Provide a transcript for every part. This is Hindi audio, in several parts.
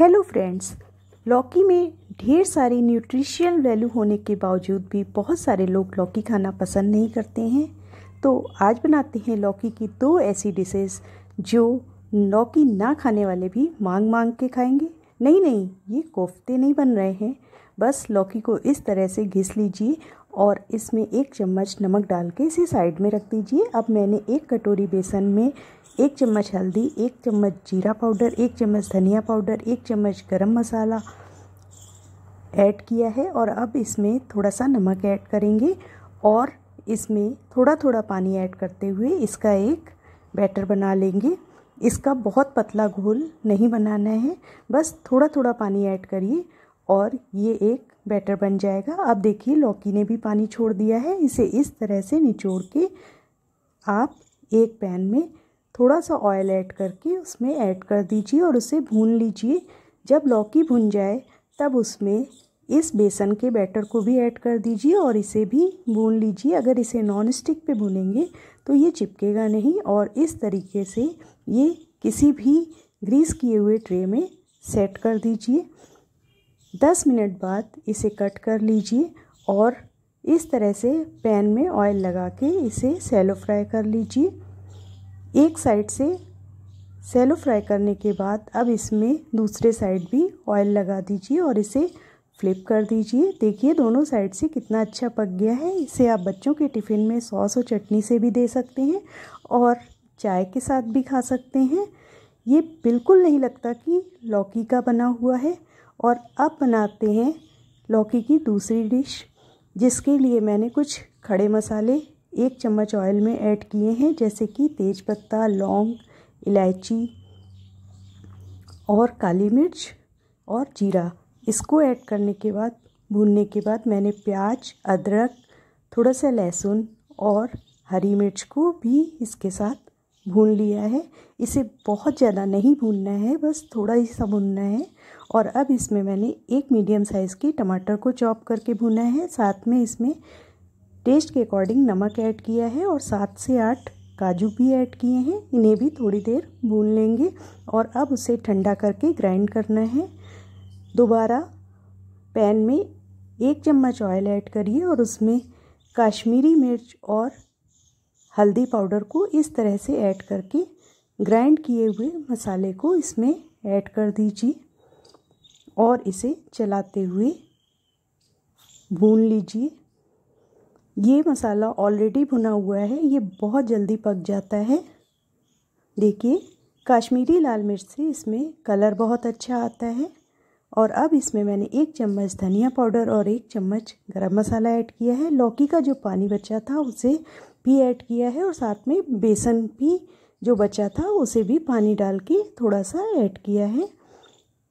हेलो फ्रेंड्स, लौकी में ढेर सारी न्यूट्रिशियल वैल्यू होने के बावजूद भी बहुत सारे लोग लौकी खाना पसंद नहीं करते हैं। तो आज बनाते हैं लौकी की दो ऐसी डिशेस जो लौकी ना खाने वाले भी मांग मांग के खाएँगे। नहीं नहीं, ये कोफ्ते नहीं बन रहे हैं। बस लौकी को इस तरह से घिस लीजिए और इसमें एक चम्मच नमक डाल के इसे साइड में रख दीजिए। अब मैंने एक कटोरी बेसन में एक चम्मच हल्दी, एक चम्मच जीरा पाउडर, एक चम्मच धनिया पाउडर, एक चम्मच गरम मसाला ऐड किया है और अब इसमें थोड़ा सा नमक ऐड करेंगे और इसमें थोड़ा थोड़ा पानी ऐड करते हुए इसका एक बैटर बना लेंगे। इसका बहुत पतला घोल नहीं बनाना है, बस थोड़ा थोड़ा पानी ऐड करिए और ये एक बैटर बन जाएगा। अब देखिए, लौकी ने भी पानी छोड़ दिया है। इसे इस तरह से निचोड़ के आप एक पैन में थोड़ा सा ऑयल ऐड करके उसमें ऐड कर दीजिए और उसे भून लीजिए। जब लौकी भुन जाए, तब उसमें इस बेसन के बैटर को भी ऐड कर दीजिए और इसे भी भून लीजिए। अगर इसे नॉन स्टिक पे भूनेंगे तो ये चिपकेगा नहीं और इस तरीके से ये किसी भी ग्रीस किए हुए ट्रे में सेट कर दीजिए। दस मिनट बाद इसे कट कर लीजिए और इस तरह से पैन में ऑयल लगा के इसे सेलो फ्राई कर लीजिए। एक साइड से सेलो फ्राई करने के बाद अब इसमें दूसरे साइड भी ऑयल लगा दीजिए और इसे फ्लिप कर दीजिए। देखिए, दोनों साइड से कितना अच्छा पक गया है। इसे आप बच्चों के टिफ़िन में सॉस और चटनी से भी दे सकते हैं और चाय के साथ भी खा सकते हैं। ये बिल्कुल नहीं लगता कि लौकी का बना हुआ है और अब बनाते हैं लौकी की दूसरी डिश जिसके लिए मैंने कुछ खड़े मसाले एक चम्मच ऑयल में ऐड किए हैं, जैसे कि तेज़पत्ता, लौंग, इलायची और काली मिर्च और जीरा। इसको ऐड करने के बाद, भूनने के बाद मैंने प्याज, अदरक, थोड़ा सा लहसुन और हरी मिर्च को भी इसके साथ भून लिया है। इसे बहुत ज़्यादा नहीं भूनना है, बस थोड़ा ही सा भूनना है। और अब इसमें मैंने एक मीडियम साइज़ की टमाटर को चॉप करके भुना है। साथ में इसमें टेस्ट के अकॉर्डिंग नमक ऐड किया है और सात से आठ काजू भी ऐड किए हैं। इन्हें भी थोड़ी देर भून लेंगे और अब उसे ठंडा करके ग्राइंड करना है। दोबारा पैन में एक चम्मच ऑयल ऐड करिए और उसमें काश्मीरी मिर्च और हल्दी पाउडर को इस तरह से ऐड करके ग्राइंड किए हुए मसाले को इसमें ऐड कर दीजिए और इसे चलाते हुए भून लीजिए। ये मसाला ऑलरेडी भुना हुआ है, ये बहुत जल्दी पक जाता है। देखिए, काश्मीरी लाल मिर्च से इसमें कलर बहुत अच्छा आता है। और अब इसमें मैंने एक चम्मच धनिया पाउडर और एक चम्मच गरम मसाला ऐड किया है। लौकी का जो पानी बचा था, उसे भी ऐड किया है और साथ में बेसन भी जो बचा था, उसे भी पानी डाल के थोड़ा सा ऐड किया है।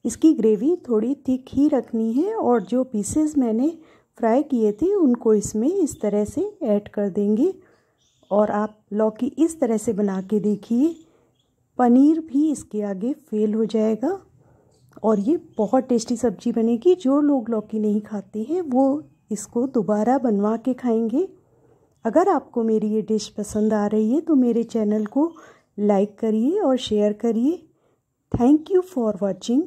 इसकी ग्रेवी थोड़ी थिक ही रखनी है और जो पीसेस मैंने फ्राई किए थे, उनको इसमें इस तरह से ऐड कर देंगे। और आप लौकी इस तरह से बना के देखिए, पनीर भी इसके आगे फेल हो जाएगा। और ये बहुत टेस्टी सब्ज़ी बनेगी, जो लोग लौकी नहीं खाते हैं, वो इसको दोबारा बनवा के खाएँगे। अगर आपको मेरी ये डिश पसंद आ रही है तो मेरे चैनल को लाइक करिए और शेयर करिए। Thank you for watching